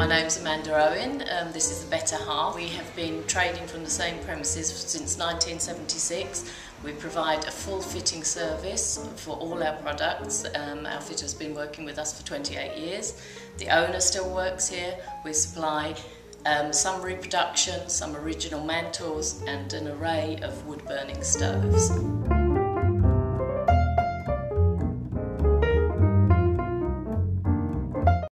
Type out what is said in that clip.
My name's Amanda Owen. Um, this is the Better Hearth. We have been trading from the same premises since 1976. We provide a full fitting service for all our products. Um, our fitter has been working with us for 28 years. The owner still works here. We supply um, some reproduction, some original mantels and an array of wood burning stoves.